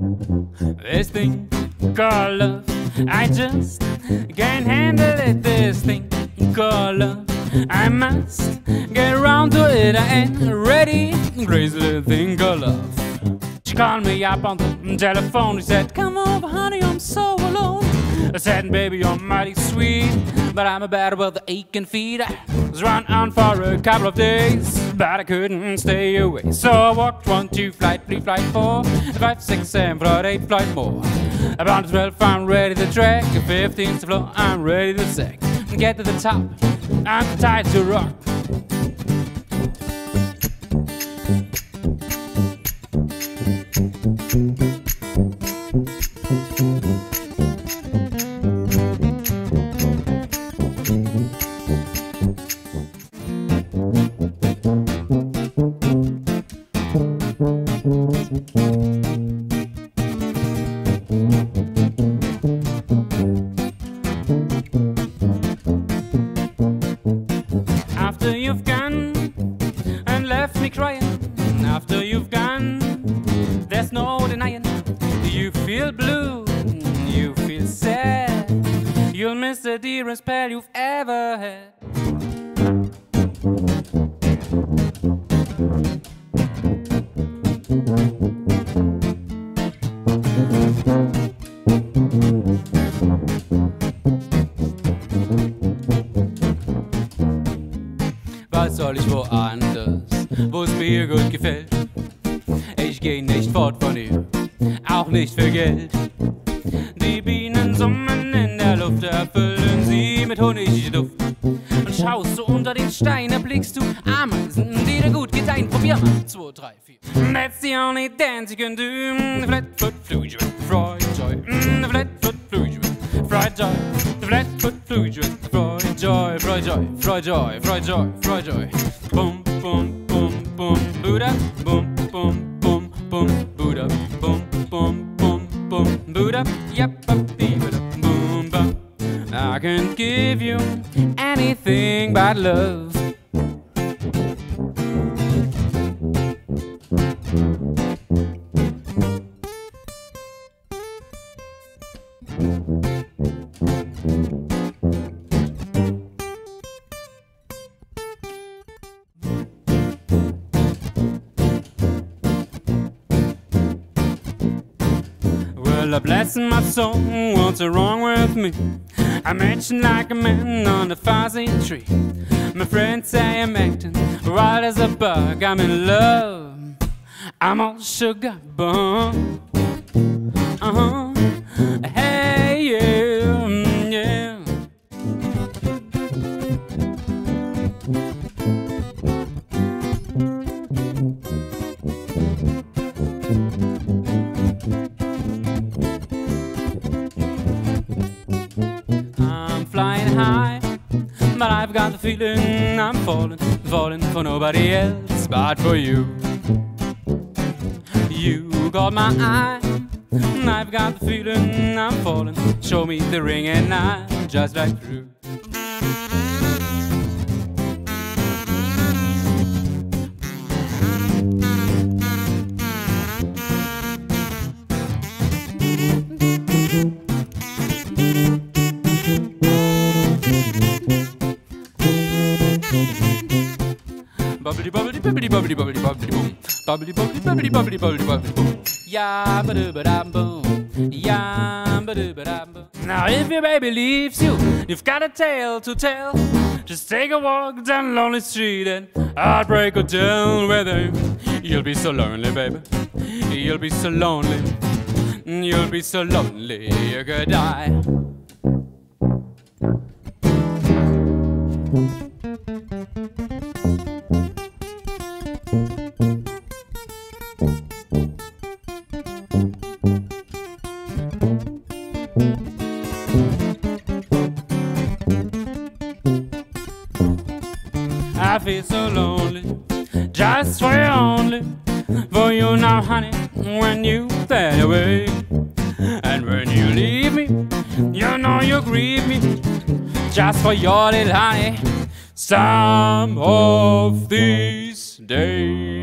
This thing called love, I just can't handle it. This thing called love, I must get around to it. I ain't ready. Crazy thing called love. She called me up on the telephone. She said, Come over, honey, I'm so alone. I said, Baby, you're mighty sweet, but I'm a bad with aching feet. I was run on for a couple of days, but I couldn't stay away. So I walked one, two, flight, three, flight four, five, six, seven, flight eight, flight more. About 12, I'm ready to track. 15th floor, I'm ready to sack. Get to the top, I'm tied to rock. After feel blue, you feel sad, you'll miss the dearest pal you've ever had. Was soll ich woanders, wo es mir gut gefällt? Ich geh nicht fort von hier, auch nicht für Geld. Die Bienen summen in der Luft, erfüllen sie mit Honigduft. Und schaust du unter den Stein, erblickst du Ameisen, die dir gut gedeihen. Probier mal. Zwei, drei, vier. That's the only dance you can do. Flat-foot with Freud joy. Mm, flat-foot with Freud joy. Flat-foot with Freud joy. Freud joy. Freud joy. Freud joy. Freud joy. Boom, boom, boom, boom. Buddha. Boom, boom, give you anything but love. Well, a blessing my soul, what's wrong with me? I'm itching like a man on a fuzzy tree. My friends say I'm acting wild as a bug. I'm in love. I'm all sugar bum. High, but I've got the feeling I'm falling, falling for nobody else but for you. You got my eye, I've got the feeling I'm falling. Show me the ring and I'm just right through. Bubbly bubbly boom. Bubbly bubbly bubbly bubbly bubbly bubbly boom. Ya ba do ba dum boom. Ya ba do ba dum boom. Now if your baby leaves you, you've got a tale to tell. Just take a walk down lonely street and heartbreak will tell whether you'll be so lonely, baby. You'll be so lonely. You'll be so lonely you could die. I feel so lonely, just for you only. For you now, honey, when you fade away. And when you leave me, you know you grieve me. Just for your little honey, some of these days.